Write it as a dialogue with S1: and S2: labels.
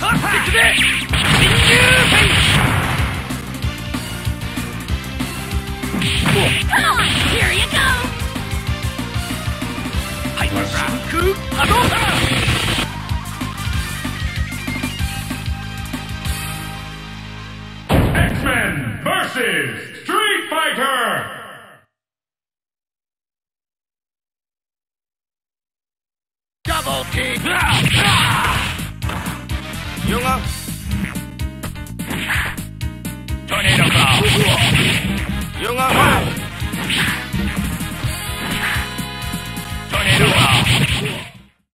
S1: Come on, here you go!
S2: X-Men versus Street Fighter!
S3: Double kick! 用啊。